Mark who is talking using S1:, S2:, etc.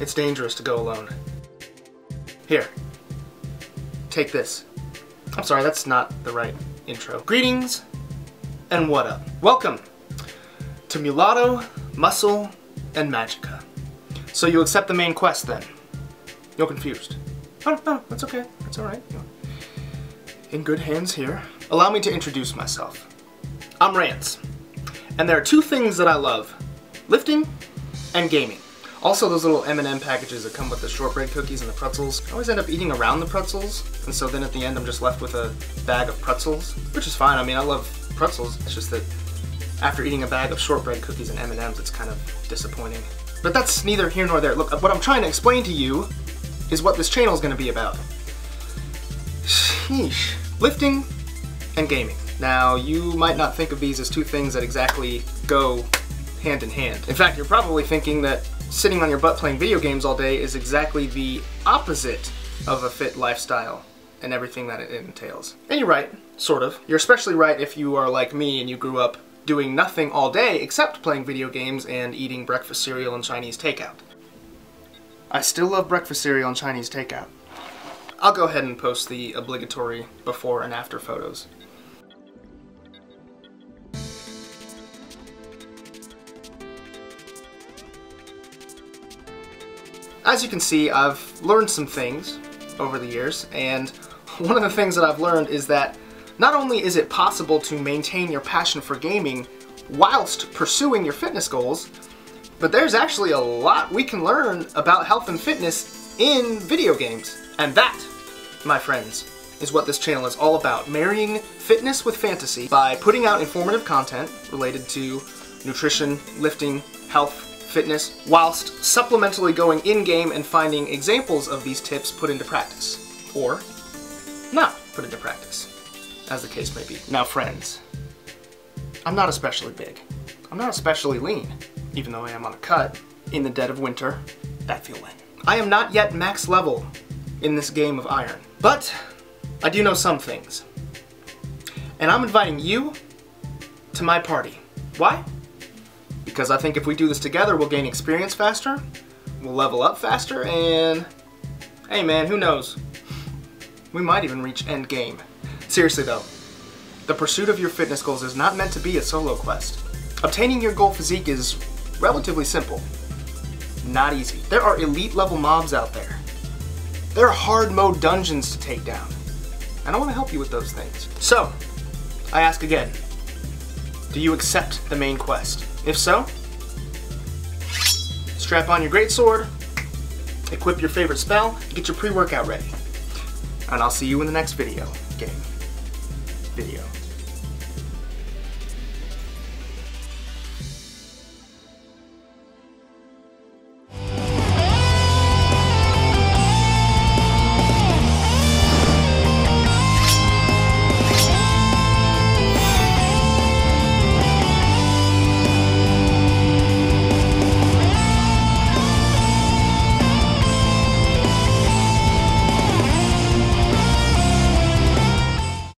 S1: It's dangerous to go alone. Here. Take this. I'm sorry, that's not the right intro. Greetings, and what up? Welcome to Mulatto, Muscle, and Magicka. So you accept the main quest then? You're confused. Oh, no, that's okay. That's alright. In good hands here. Allow me to introduce myself. I'm Rance, and there are two things that I love. Lifting and gaming. Also those little M&M packages that come with the shortbread cookies and the pretzels. I always end up eating around the pretzels, and so then at the end I'm just left with a bag of pretzels, which is fine. I mean, I love pretzels. It's just that after eating a bag of shortbread cookies and M&Ms, it's kind of disappointing. But that's neither here nor there. Look, what I'm trying to explain to you is what this channel is going to be about. Sheesh. Lifting and gaming. Now, you might not think of these as two things that exactly go hand in hand. In fact, you're probably thinking that sitting on your butt playing video games all day is exactly the opposite of a fit lifestyle and everything that it entails. And you're right, sort of. You're especially right if you are like me and you grew up doing nothing all day except playing video games and eating breakfast cereal and Chinese takeout. I still love breakfast cereal and Chinese takeout. I'll go ahead and post the obligatory before and after photos. As you can see, I've learned some things over the years, and one of the things that I've learned is that not only is it possible to maintain your passion for gaming whilst pursuing your fitness goals, but there's actually a lot we can learn about health and fitness in video games. And that, my friends, is what this channel is all about. Marrying fitness with fantasy by putting out informative content related to nutrition, lifting, health, fitness, whilst supplementally going in-game and finding examples of these tips put into practice. Or not put into practice, as the case may be. Now friends, I'm not especially big. I'm not especially lean, even though I am on a cut in the dead of winter, that feeling. I am not yet max level in this game of iron, but I do know some things. And I'm inviting you to my party. Why? Because I think if we do this together, we'll gain experience faster, we'll level up faster, and hey man, who knows? We might even reach end game. Seriously though, the pursuit of your fitness goals is not meant to be a solo quest. Obtaining your goal physique is relatively simple. Not easy. There are elite level mobs out there. There are hard mode dungeons to take down. And I want to help you with those things. So, I ask again, do you accept the main quest? If so, strap on your greatsword, equip your favorite spell, get your pre-workout ready. And I'll see you in the next video game. Video.